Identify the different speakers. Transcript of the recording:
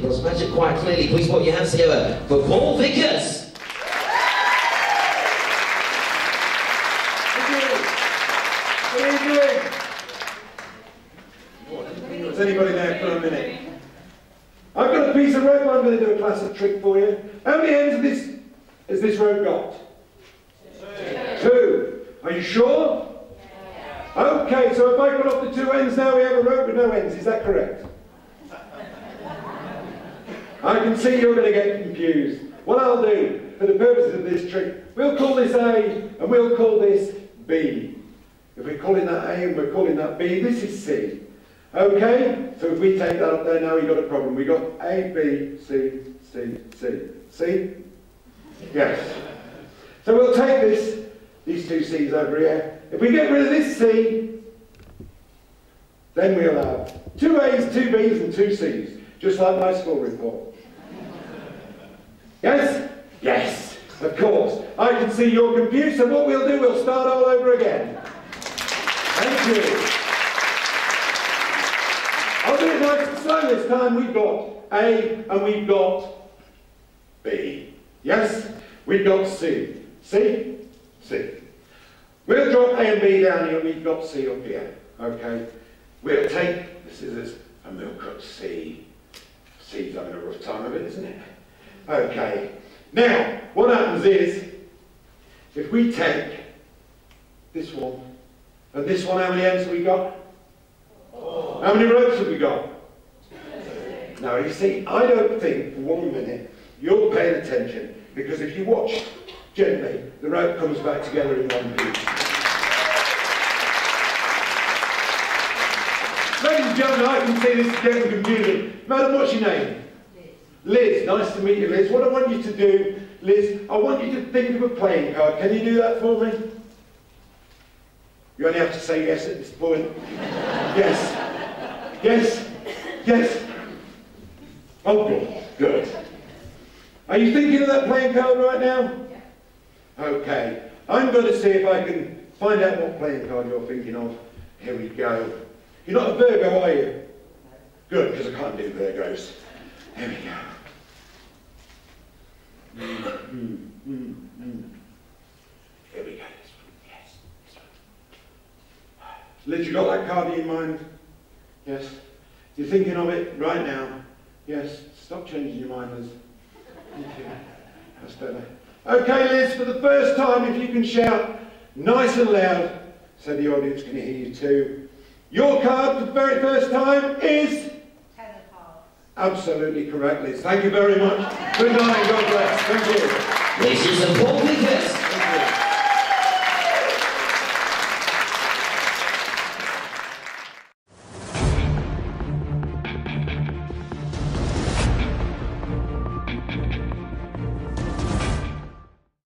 Speaker 1: he does magic quite clearly. Please put your hands together for Paul Vickers.
Speaker 2: What are you doing? Is anybody there for a minute? I've got a piece of rope. I'm going to do a classic trick for you. How many ends of this has this rope got? Two. Two. Are you sure? Yeah. Okay, so if I cut off the two ends now, we have a rope with no ends. Is that correct? I can see you're going to get confused. What I'll do, for the purposes of this trick, we'll call this A and we'll call this B. If we're calling that A and we're calling that B, this is C. Okay? So if we take that up there now, we've got a problem. We've got A, B, C, C, C. C? Yes. So we'll take this, these two C's over here. If we get rid of this C, then we'll have two A's, two B's, and two C's, just like my school report. Yes? Yes, of course. I can see your computer, what we'll do, we'll start all over again. Thank you. I'll do it nice and slow this time. We've got A and we've got B. Yes? We've got C. C? C. We'll drop A and B down here. We've got C up here. Okay? We'll take the scissors and we'll cut C. C's having a rough time of it, isn't it? Okay. Now, what happens is, if we take this one, and this one, how many ends have we got? Oh. How many ropes have we got? Now, you see, I don't think for one minute you're paying attention, because if you watch gently, the rope comes back together in one piece. Ladies and gentlemen, I can see this is getting confusing. Madam, what's your name? Liz, nice to meet you, Liz. What I want you to do, Liz, I want you to think of a playing card. Can you do that for me? You only have to say yes at this point. yes. Yes. Yes. Oh, good. Good. Are you thinking of that playing card right now? Okay. I'm going to see if I can find out what playing card you're thinking of. Here we go. You're not a Virgo, are you? Good, because I can't do Virgos. There we go. Here we go. This one. Yes. This one. Liz, you got that card in mind? Yes. You're thinking of it right now? Yes. Stop changing your mind, Liz. Thank you. That's better. Okay, Liz, for the first time, if you can shout nice and loud so the audience can hear you too. Your card for the very first time is Ten Absolutely correct, Liz. Thank you very much. Good night, God bless. Thank you.
Speaker 1: This is the Paul Vickers.